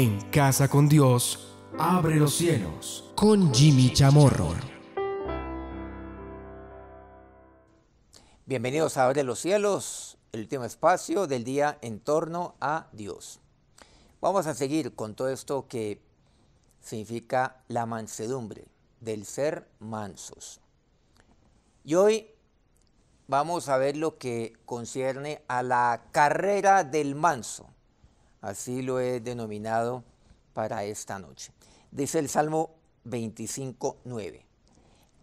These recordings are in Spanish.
En Casa con Dios, abre los cielos. Con Jimmy Chamorro. Bienvenidos a Abre los cielos, el último espacio del día en torno a Dios. Vamos a seguir con todo esto que significa la mansedumbre, del ser mansos. Y hoy vamos a ver lo que concierne a la carrera del manso. Así lo he denominado para esta noche. Dice el Salmo 25, 9.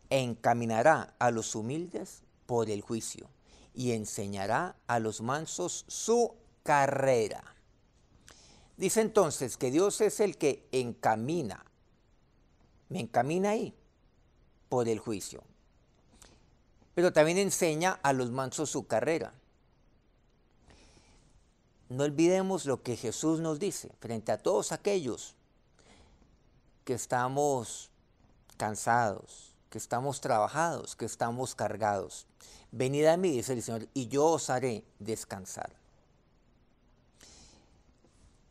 Encaminará a los humildes por el juicio y enseñará a los mansos su carrera. Dice entonces que Dios es el que encamina, me encamina ahí por el juicio, pero también enseña a los mansos su carrera. No olvidemos lo que Jesús nos dice frente a todos aquellos que estamos cansados, que estamos trabajados, que estamos cargados. Venid a mí, dice el Señor, y yo os haré descansar.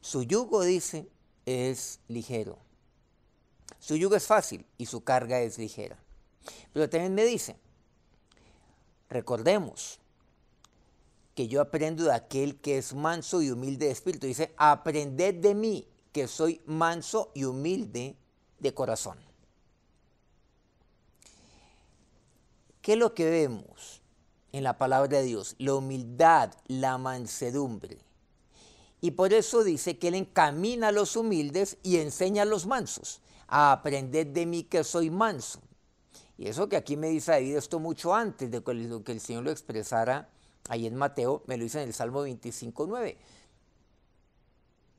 Su yugo, dice, es ligero. Su yugo es fácil y su carga es ligera. Pero también me dice, recordemos que yo aprendo de aquel que es manso y humilde de espíritu. Dice, aprended de mí, que soy manso y humilde de corazón. ¿Qué es lo que vemos en la palabra de Dios? La humildad, la mansedumbre. Y por eso dice que Él encamina a los humildes y enseña a los mansos a aprender de mí que soy manso. Y eso que aquí me dice David esto mucho antes de que el Señor lo expresara ahí en Mateo, me lo dice en el Salmo 25, 9.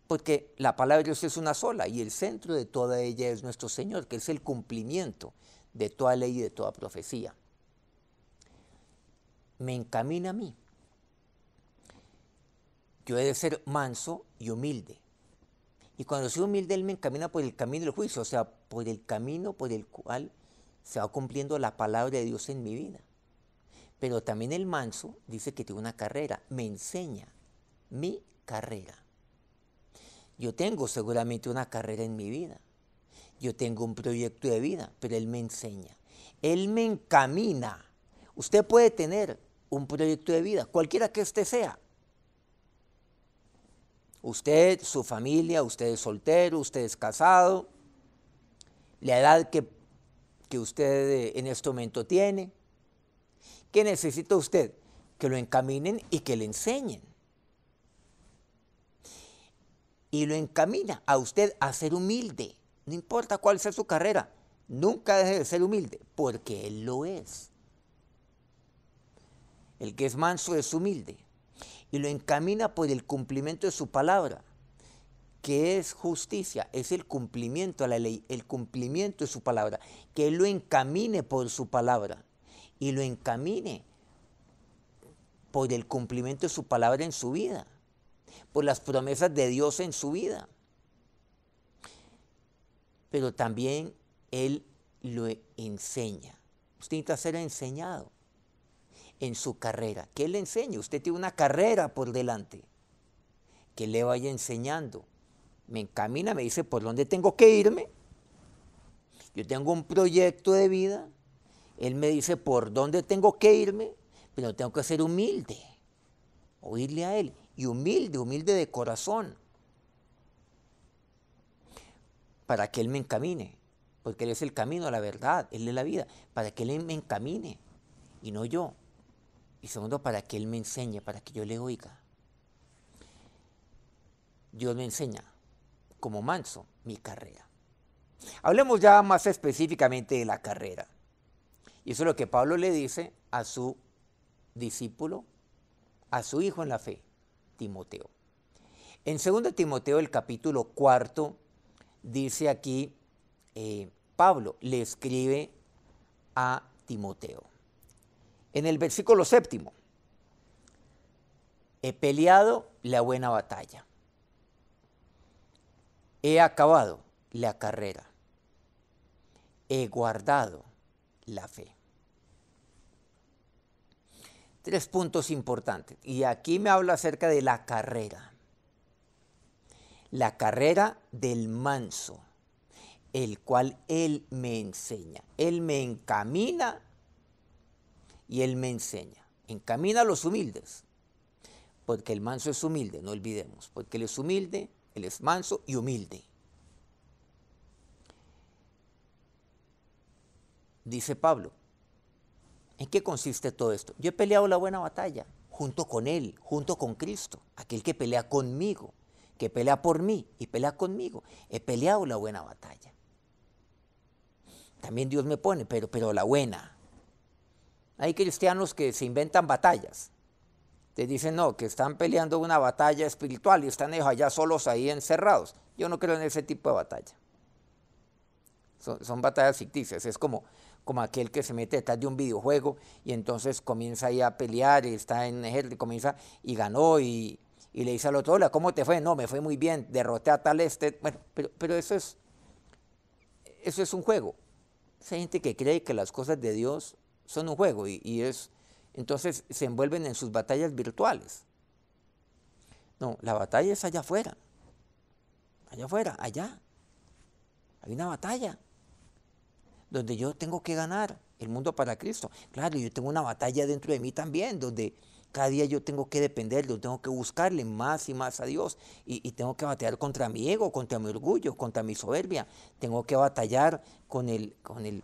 Porque la palabra de Dios es una sola y el centro de toda ella es nuestro Señor, que es el cumplimiento de toda ley y de toda profecía. Me encamina a mí. Yo he de ser manso y humilde. Y cuando soy humilde, Él me encamina por el camino del juicio, o sea, por el camino por el cual se va cumpliendo la palabra de Dios en mi vida. Pero también el manso dice que tiene una carrera, me enseña mi carrera. Yo tengo seguramente una carrera en mi vida. Yo tengo un proyecto de vida, pero Él me enseña. Él me encamina. Usted puede tener un proyecto de vida, cualquiera que este sea. Usted, su familia, usted es soltero, usted es casado, la edad que, que usted eh, en este momento tiene. ¿Qué necesita usted? Que lo encaminen y que le enseñen. Y lo encamina a usted a ser humilde. No importa cuál sea su carrera, nunca deje de ser humilde, porque Él lo es. El que es manso es humilde y lo encamina por el cumplimiento de su palabra, que es justicia, es el cumplimiento a la ley, el cumplimiento de su palabra, que Él lo encamine por su palabra y lo encamine por el cumplimiento de su palabra en su vida, por las promesas de Dios en su vida. Pero también Él lo enseña. Usted necesita ser enseñado en su carrera. Que Él le enseñe. Usted tiene una carrera por delante. Que le vaya enseñando. Me encamina, me dice por dónde tengo que irme. Yo tengo un proyecto de vida. Él me dice por dónde tengo que irme, pero tengo que ser humilde. Oírle a Él. Y humilde, humilde de corazón. Para que Él me encamine. Porque Él es el camino la verdad. Él es la vida. Para que Él me encamine. Y no yo. Y segundo, para que Él me enseñe, para que yo le oiga. Dios me enseña, como manso, mi carrera. Hablemos ya más específicamente de la carrera. Y eso es lo que Pablo le dice a su discípulo, a su hijo en la fe, Timoteo. En 2 Timoteo, el capítulo cuarto, dice aquí, eh, Pablo le escribe a Timoteo en el versículo séptimo. He peleado la buena batalla. He acabado la carrera. He guardado la fe. Tres puntos importantes. Y aquí me habla acerca de la carrera. la carrera del manso, el cual Él me enseña. Él me encamina y Él me enseña. Encamina a los humildes, porque el manso es humilde, no olvidemos, porque Él es humilde, Él es manso y humilde. Dice Pablo, ¿en qué consiste todo esto? Yo he peleado la buena batalla junto con Él, junto con Cristo, aquel que pelea conmigo, que pelea por mí y pelea conmigo. He peleado la buena batalla. También Dios me pone, pero, pero la buena. Hay cristianos que se inventan batallas. Te dicen, no, que están peleando una batalla espiritual y están ellos allá solos ahí encerrados. Yo no creo en ese tipo de batalla. Son, son batallas ficticias. Es como, como aquel que se mete detrás de un videojuego y entonces comienza ahí a pelear y está en ejército, comienza y ganó y, y, le dice al otro, hola, ¿cómo te fue? No, me fue muy bien, derroté a tal este. Bueno, pero, pero eso, es, eso es un juego. Hay gente que cree que las cosas de Dios son un juego y, y es, entonces se envuelven en sus batallas virtuales. No, la batalla es allá afuera, allá afuera, allá. Hay una batalla donde yo tengo que ganar el mundo para Cristo. Claro, yo tengo una batalla dentro de mí también, donde cada día yo tengo que depender, yo tengo que buscarle más y más a Dios y, y, tengo que batallar contra mi ego, contra mi orgullo, contra mi soberbia. Tengo que batallar con el, con el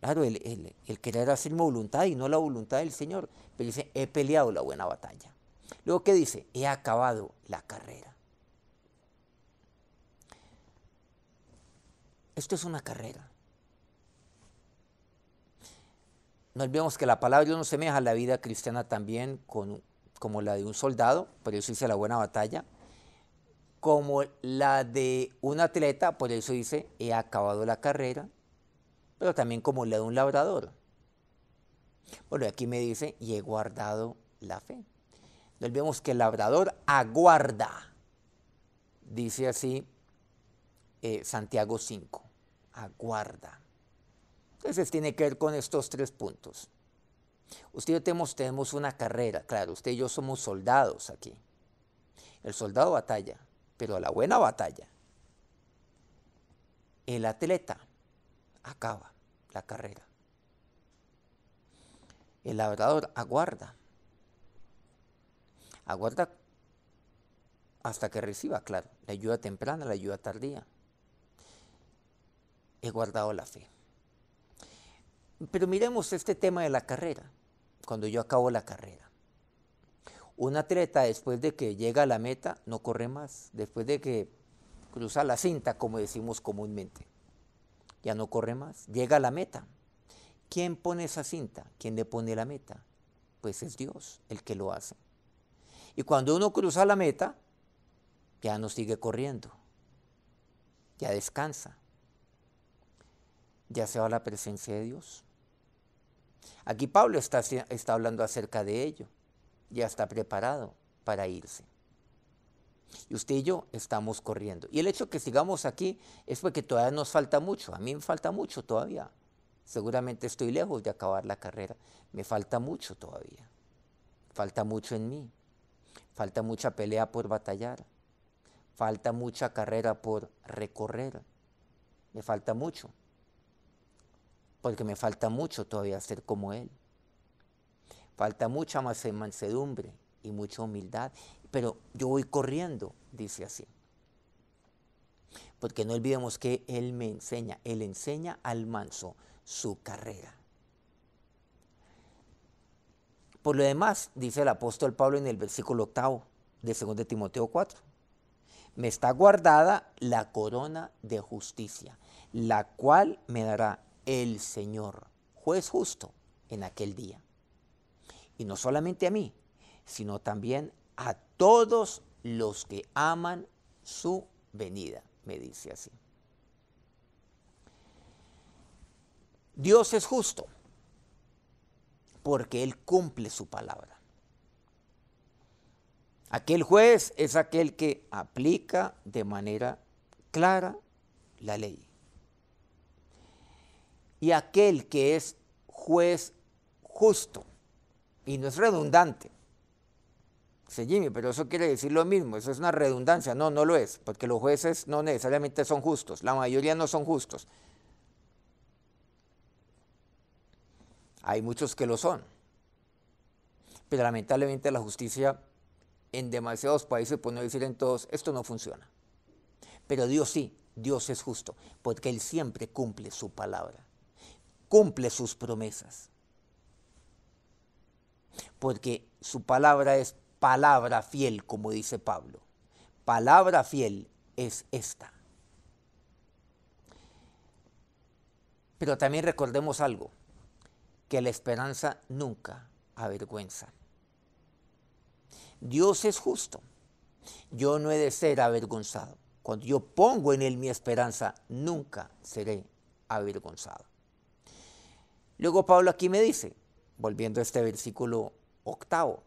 claro, el, el, el querer hacer mi voluntad y no la voluntad del Señor. Pero dice, he peleado la buena batalla. Luego, ¿qué dice? He acabado la carrera. Esto es una carrera. No olvidemos que la palabra de Dios nos semeja a la vida cristiana también con, como la de un soldado, por eso dice la buena batalla, como la de un atleta, por eso dice he acabado la carrera, pero también como la de un labrador. Bueno, aquí me dice y he guardado la fe. No olvidemos que el labrador aguarda, dice así eh, Santiago 5, aguarda. Entonces tiene que ver con estos tres puntos. Usted y yo tenemos, tenemos una carrera, claro, usted y yo somos soldados aquí. El soldado batalla, pero la buena batalla. El atleta acaba la carrera. El labrador aguarda. Aguarda hasta que reciba, claro, la ayuda temprana, la ayuda tardía. He guardado la fe. Pero miremos este tema de la carrera, cuando yo acabo la carrera. Un atleta después de que llega a la meta no corre más, después de que cruza la cinta, como decimos comúnmente, ya no corre más, llega a la meta. ¿Quién pone esa cinta? ¿Quién le pone la meta? Pues es Dios el que lo hace. Y cuando uno cruza la meta, ya no sigue corriendo, ya descansa, ya se va a la presencia de Dios. Aquí Pablo está, está hablando acerca de ello. Ya está preparado para irse. Y usted y yo estamos corriendo. Y el hecho que sigamos aquí es porque todavía nos falta mucho. A mí me falta mucho todavía. Seguramente estoy lejos de acabar la carrera. Me falta mucho todavía. Falta mucho en mí. Falta mucha pelea por batallar. Falta mucha carrera por recorrer. Me falta mucho porque me falta mucho todavía ser como Él. Falta mucha mansedumbre y mucha humildad, pero yo voy corriendo, dice así. Porque no olvidemos que Él me enseña, Él enseña al manso su carrera. Por lo demás, dice el apóstol Pablo en el versículo octavo de 2 Timoteo 4, me está guardada la corona de justicia, la cual me dará el Señor, juez justo, en aquel día. Y no solamente a mí, sino también a todos los que aman su venida, me dice así. Dios es justo porque Él cumple su palabra. Aquel juez es aquel que aplica de manera clara la ley y aquel que es juez justo, y no es redundante, Dice Jimmy, pero eso quiere decir lo mismo, eso es una redundancia. No, no lo es, porque los jueces no necesariamente son justos, la mayoría no son justos. Hay muchos que lo son, pero lamentablemente la justicia en demasiados países, por no decir en todos, esto no funciona. Pero Dios sí, Dios es justo, porque Él siempre cumple su palabra, cumple sus promesas. Porque su palabra es palabra fiel, como dice Pablo. Palabra fiel es esta. Pero también recordemos algo, que la esperanza nunca avergüenza. Dios es justo. Yo no he de ser avergonzado. Cuando yo pongo en Él mi esperanza, nunca seré avergonzado. Luego Pablo aquí me dice, volviendo a este versículo octavo,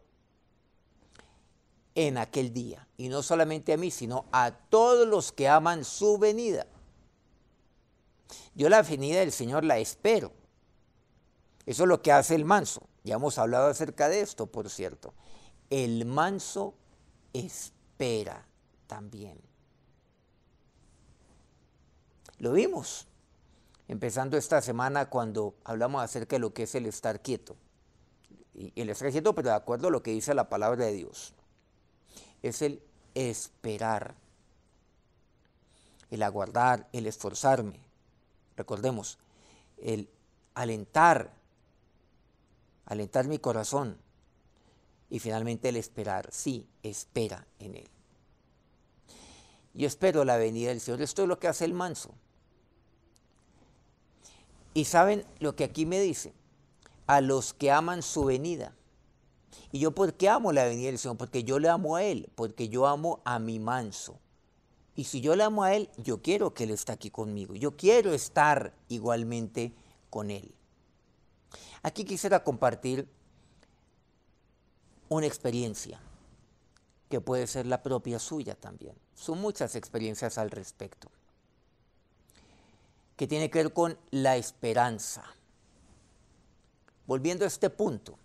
en aquel día, y no solamente a mí, sino a todos los que aman su venida. Yo la venida del Señor la espero. Eso es lo que hace el manso. Ya hemos hablado acerca de esto, por cierto. El manso espera también. Lo vimos empezando esta semana cuando hablamos acerca de lo que es el estar quieto. Y el estar quieto, pero de acuerdo a lo que dice la palabra de Dios es el esperar, el aguardar, el esforzarme. Recordemos, el alentar, alentar mi corazón y finalmente el esperar, sí, espera en Él. Yo espero la venida del Señor, esto es lo que hace el manso. Y saben lo que aquí me dice, a los que aman su venida. ¿Y yo por qué amo la venida del Señor? Porque yo le amo a Él, porque yo amo a mi manso. Y si yo le amo a Él, yo quiero que Él esté aquí conmigo. Yo quiero estar igualmente con Él. Aquí quisiera compartir una experiencia que puede ser la propia suya también. Son muchas experiencias al respecto. Que tiene que ver con la esperanza. Volviendo a este punto,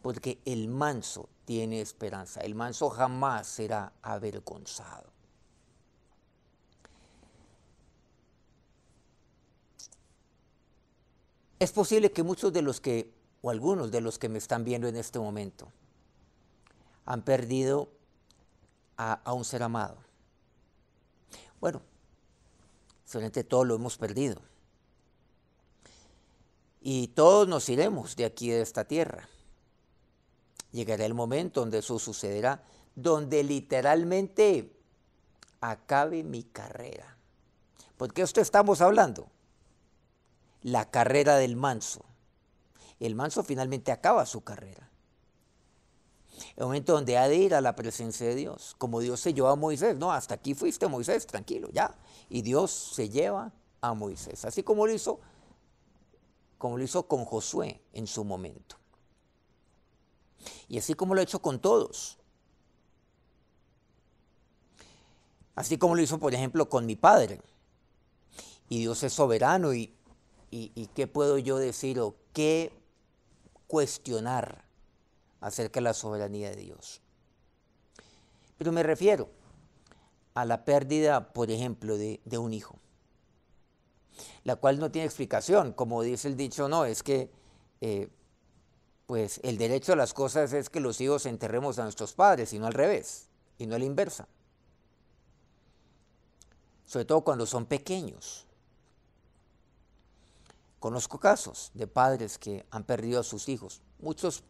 porque el manso tiene esperanza. El manso jamás será avergonzado. Es posible que muchos de los que, o algunos de los que me están viendo en este momento, han perdido a, a un ser amado. Bueno, solamente todos lo hemos perdido. Y todos nos iremos de aquí, de esta tierra llegará el momento donde eso sucederá, donde literalmente acabe mi carrera. Porque esto estamos hablando. La carrera del manso. El manso finalmente acaba su carrera. El momento donde ha de ir a la presencia de Dios. Como Dios se llevó a Moisés. No, hasta aquí fuiste Moisés, tranquilo, ya. Y Dios se lleva a Moisés. Así como lo hizo, como lo hizo con Josué en su momento. Y así como lo ha hecho con todos. Así como lo hizo, por ejemplo, con mi padre. Y Dios es soberano y, y, qué puedo yo decir o qué cuestionar acerca de la soberanía de Dios. Pero me refiero a la pérdida, por ejemplo, de, un hijo, la cual no tiene explicación, como dice el dicho, no, es que eh, pues el derecho a las cosas es que los hijos enterremos a nuestros padres y no al revés, y no a la inversa. Sobre todo cuando son pequeños. Conozco casos de padres que han perdido a sus hijos, muchos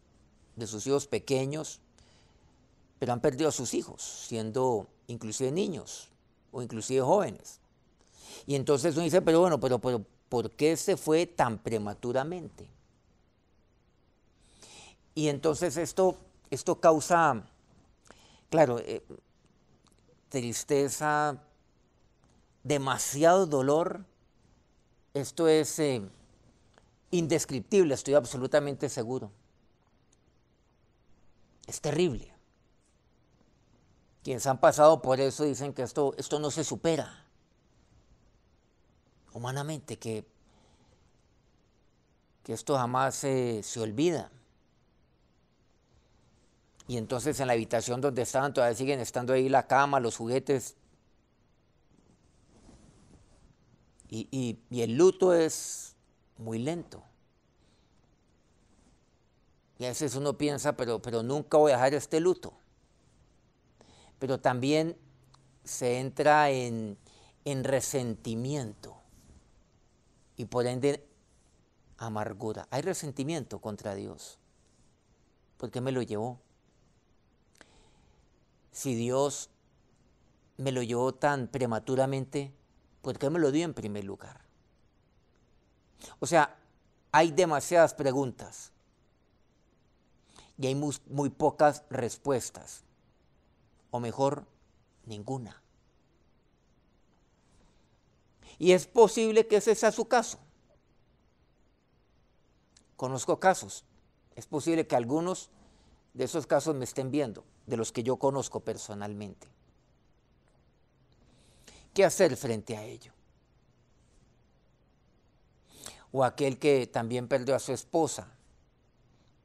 de sus hijos pequeños, pero han perdido a sus hijos, siendo inclusive niños o inclusive jóvenes. Y entonces uno dice, pero bueno, pero, pero ¿por qué se fue tan prematuramente? Y entonces esto, esto causa, claro, eh, tristeza, demasiado dolor. Esto es eh, indescriptible, estoy absolutamente seguro. Es terrible. Quienes han pasado por eso dicen que esto, esto no se supera humanamente, que, que esto jamás se olvida. Y entonces en la habitación donde estaban todavía siguen estando ahí la cama, los juguetes. Y, el luto es muy lento. Y a veces uno piensa, pero, pero nunca voy a dejar este luto. Pero también se entra en, en resentimiento y por ende amargura. Hay resentimiento contra Dios. ¿Por qué me lo llevó? Si Dios me lo llevó tan prematuramente, ¿por qué me lo dio en primer lugar? O sea, hay demasiadas preguntas y hay muy, muy pocas respuestas, o mejor, ninguna. Y es posible que ese sea su caso. Conozco casos. Es posible que algunos de esos casos me estén viendo, de los que yo conozco personalmente. ¿Qué hacer frente a ello? O aquel que también perdió a su esposa.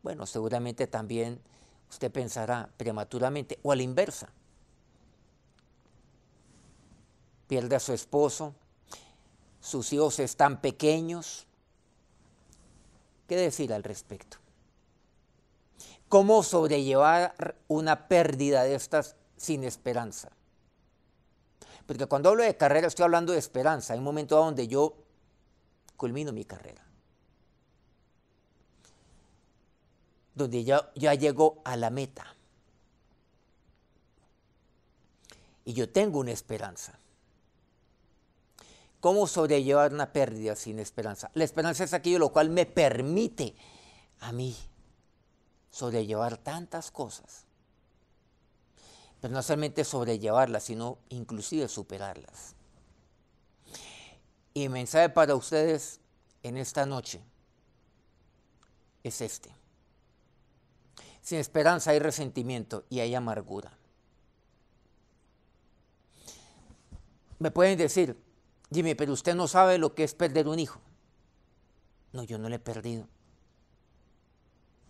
Bueno, seguramente también usted pensará prematuramente, o a la inversa. Pierde a su esposo, sus hijos están pequeños. ¿Qué decir al respecto? ¿Cómo sobrellevar una pérdida de estas sin esperanza? Porque cuando hablo de carrera estoy hablando de esperanza. Hay un momento donde yo culmino mi carrera. Donde ya, ya llego a la meta. Y yo tengo una esperanza. ¿Cómo sobrellevar una pérdida sin esperanza? La esperanza es aquello lo cual me permite a mí sobrellevar tantas cosas. Pero no solamente sobrellevarlas, sino inclusive superarlas. Y mi mensaje para ustedes en esta noche es este. Sin esperanza hay resentimiento y hay amargura. Me pueden decir, Dime, pero usted no sabe lo que es perder un hijo. No, yo no le he perdido.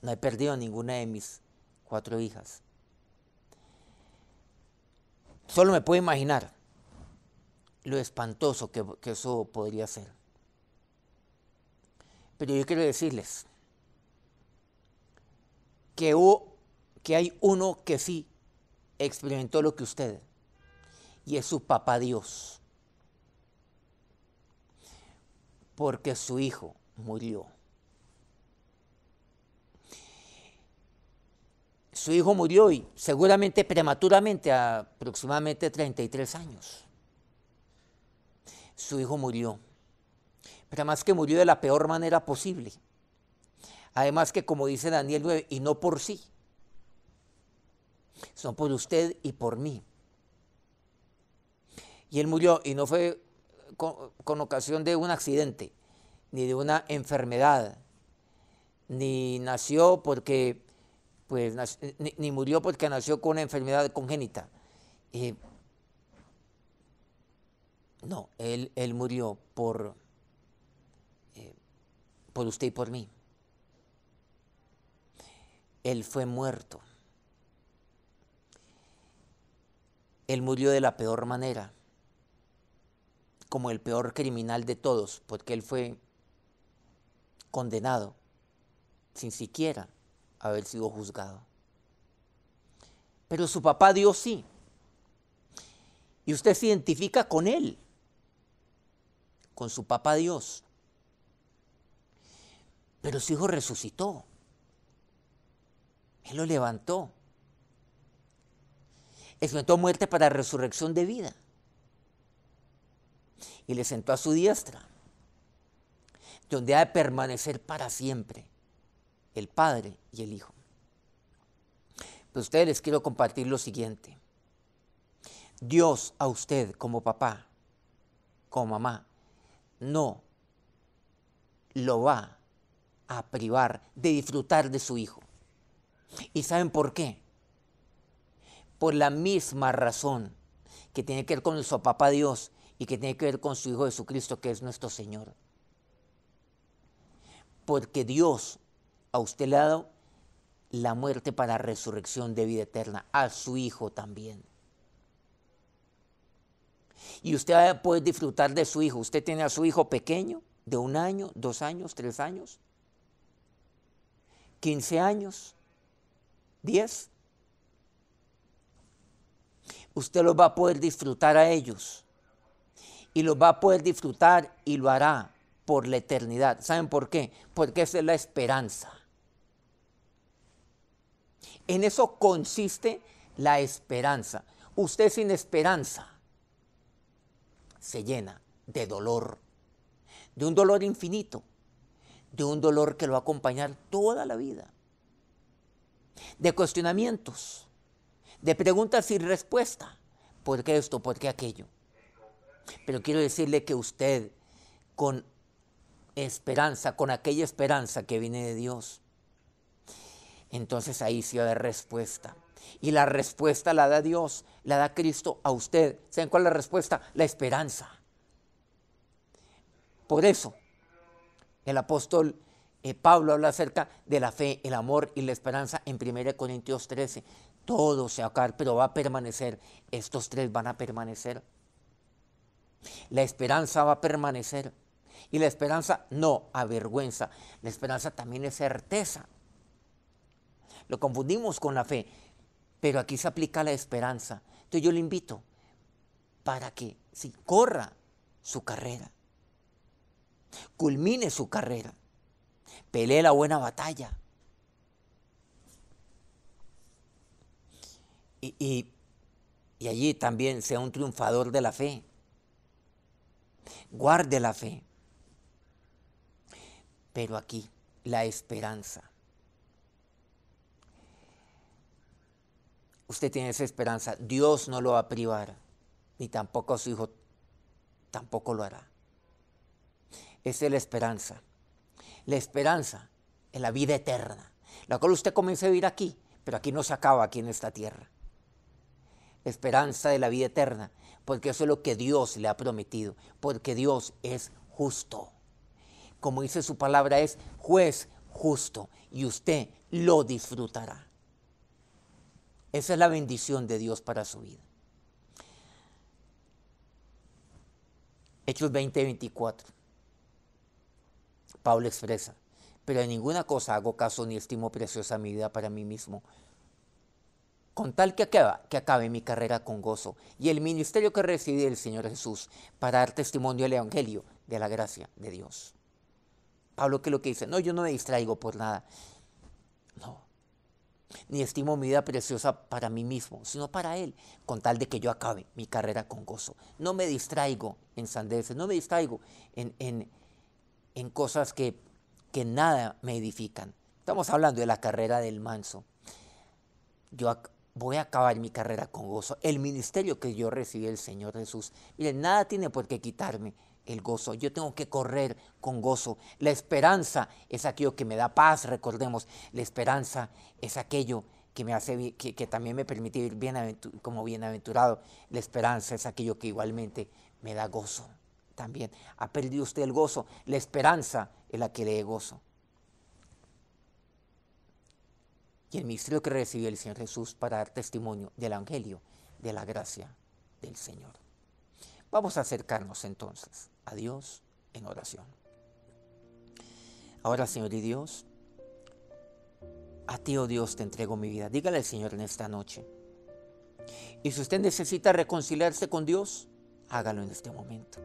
No he perdido a ninguna de mis cuatro hijas. Solo me puedo imaginar lo espantoso que, que eso podría ser. Pero yo quiero decirles que, hubo, que hay uno que sí experimentó lo que usted, y es su papá Dios. porque su hijo murió. Su hijo murió y seguramente prematuramente, a aproximadamente 33 años. Su hijo murió. Pero además que murió de la peor manera posible. Además que como dice Daniel 9, y no por sí, son por usted y por mí. Y él murió y no fue con, ocasión de un accidente, ni de una enfermedad, ni nació porque, pues, ni, murió porque nació con una enfermedad congénita. No, él, él, murió por, eh, por usted y por mí. Él fue muerto. Él murió de la peor manera como el peor criminal de todos, porque él fue condenado sin siquiera haber sido juzgado. Pero su papá Dios sí. Y usted se identifica con él, con su papá Dios. Pero su hijo resucitó. Él lo levantó. Experimentó muerte para resurrección de vida y le sentó a su diestra, donde ha de permanecer para siempre el Padre y el Hijo. Pero ustedes les quiero compartir lo siguiente. Dios a usted como papá, como mamá, no lo va a privar de disfrutar de su hijo. ¿Y saben por qué? Por la misma razón que tiene que ver con su papá Dios y que tiene que ver con su Hijo Jesucristo, que es nuestro Señor. Porque Dios a usted le ha dado la muerte para resurrección de vida eterna, a su Hijo también. Y usted va a poder disfrutar de su hijo. Usted tiene a su hijo pequeño, de un año, dos años, tres años, quince años, diez. Usted los va a poder disfrutar a ellos. Y los va a poder disfrutar y lo hará por la eternidad. ¿Saben por qué? Porque esa es la esperanza. En eso consiste la esperanza. Usted sin esperanza se llena de dolor, de un dolor infinito, de un dolor que lo va a acompañar toda la vida, de cuestionamientos, de preguntas sin respuesta. ¿Por qué esto? ¿Por qué aquello? Pero quiero decirle que usted con esperanza, con aquella esperanza que viene de Dios, entonces ahí sí va respuesta. Y la respuesta la da Dios, la da Cristo a usted. ¿Saben cuál es la respuesta? La esperanza. Por eso, el apóstol eh, Pablo habla acerca de la fe, el amor y la esperanza en 1 Corintios 13. Todo se va a acabar, pero va a permanecer. Estos tres van a permanecer. La esperanza va a permanecer. Y la esperanza no avergüenza. La esperanza también es certeza. Lo confundimos con la fe. Pero aquí se aplica la esperanza. Entonces yo le invito para que si corra su carrera, culmine su carrera, pelee la buena batalla. Y, y, y allí también sea un triunfador de la fe. Guarde la fe. Pero aquí la esperanza. usted tiene esa esperanza, Dios no lo va a privar, ni tampoco su hijo tampoco lo hará. Esa es la esperanza. La esperanza en la vida eterna, la cual usted comienza a vivir aquí, pero aquí no se acaba, aquí en esta tierra. Esperanza de la vida eterna, porque eso es lo que Dios le ha prometido, porque Dios es justo. Como dice su palabra, es juez justo y usted lo disfrutará. Esa es la bendición de Dios para su vida. Hechos 20, 24. Pablo expresa, pero en ninguna cosa hago caso ni estimo preciosa mi vida para mí mismo, con tal que acabe, que acabe mi carrera con gozo y el ministerio que recibí del Señor Jesús para dar testimonio al Evangelio de la gracia de Dios. Pablo que lo que dice, no, yo no me distraigo por nada. No, ni estimo mi vida preciosa para mí mismo, sino para Él, con tal de que yo acabe mi carrera con gozo. No me distraigo en sandeces, no me distraigo en, en cosas que, que nada me edifican. Estamos hablando de la carrera del manso. Yo voy a acabar mi carrera con gozo. El ministerio que yo recibí del Señor Jesús. Miren, nada tiene por qué quitarme el gozo. Yo tengo que correr con gozo. La esperanza es aquello que me da paz, recordemos. La esperanza es aquello que me hace que, también me permite vivir como bienaventurado. La esperanza es aquello que igualmente me da gozo. También ha perdido usted el gozo. La esperanza es la que le gozo. Y el misterio que recibió el Señor Jesús para dar testimonio del Evangelio, de la gracia del Señor. Vamos a acercarnos entonces a Dios en oración. Ahora, Señor y Dios, a ti, oh Dios, te entrego mi vida. Dígale al Señor en esta noche. Y si usted necesita reconciliarse con Dios, hágalo en este momento.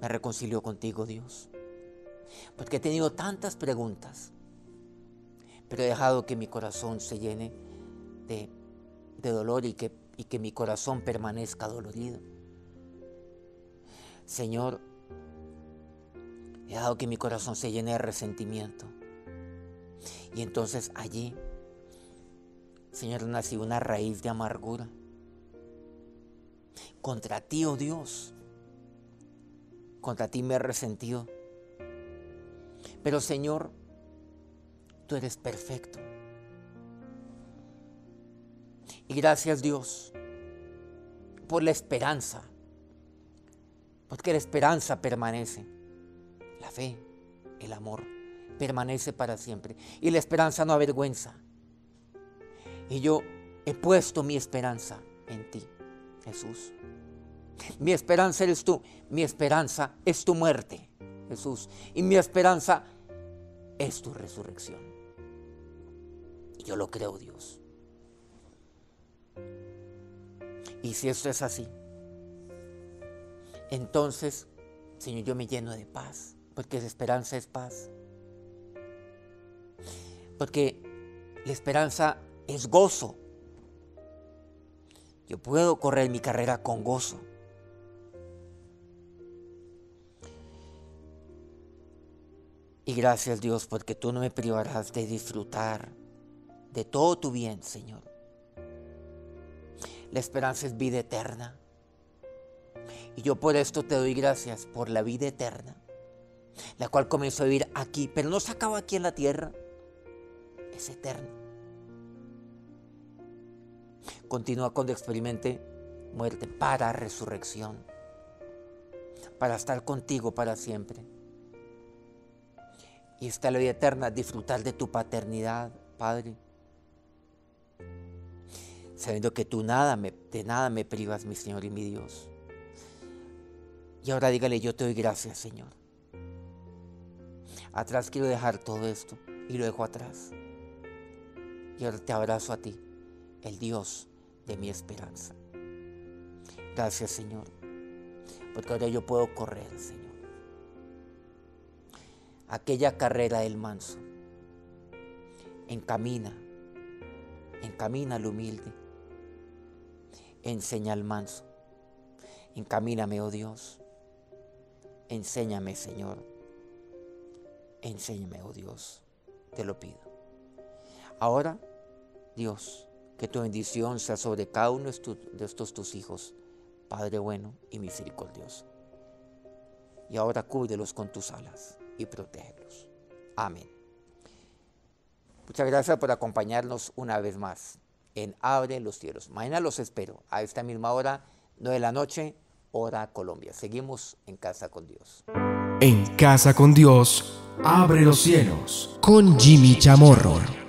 Me reconcilio contigo, Dios. Porque he tenido tantas preguntas, pero he dejado que mi corazón se llene de, dolor y que, y que mi corazón permanezca dolorido. Señor, he dado que mi corazón se llene de resentimiento. Y entonces allí, Señor, nació una raíz de amargura. Contra ti, oh Dios, contra ti me he resentido. Pero Señor, tú eres perfecto. Y gracias Dios por la esperanza porque la esperanza permanece, la fe, el amor permanece para siempre. Y la esperanza no avergüenza. Y yo he puesto mi esperanza en ti, Jesús. Mi esperanza eres tú. Mi esperanza es tu muerte, Jesús. Y mi esperanza es tu resurrección. Y yo lo creo, Dios. Y si esto es así, entonces, Señor, yo me lleno de paz, porque la esperanza es paz. Porque la esperanza es gozo. Yo puedo correr mi carrera con gozo. Y gracias Dios porque tú no me privarás de disfrutar de todo tu bien, Señor. La esperanza es vida eterna. Y yo por esto te doy gracias por la vida eterna, la cual comenzó a vivir aquí, pero no se acaba aquí en la tierra, es eterna. Continúa cuando experimente muerte para resurrección, para estar contigo para siempre. Y está la vida eterna, disfrutar de tu paternidad, Padre sabiendo que tú nada de nada me privas, mi Señor y mi Dios. Y ahora dígale, yo te doy gracias, Señor. Atrás quiero dejar todo esto y lo dejo atrás. Y ahora te abrazo a ti, el Dios de mi esperanza. Gracias, Señor, porque ahora yo puedo correr, Señor. Aquella carrera del manso. Encamina, encamina al humilde enseña al manso. Encamíname, oh Dios. Enséñame, Señor. Enséñame, oh Dios. Te lo pido. Ahora, Dios, que tu bendición sea sobre cada uno de estos tus hijos, Padre bueno y misericordioso. Y ahora cúbrelos con tus alas y protégelos. Amén. Muchas gracias por acompañarnos una vez más en Abre los Cielos. Mañana los espero a esta misma hora, 9 de la noche, hora Colombia. Seguimos en Casa con Dios. En Casa con Dios, Abre los Cielos. Con Jimmy Chamorro.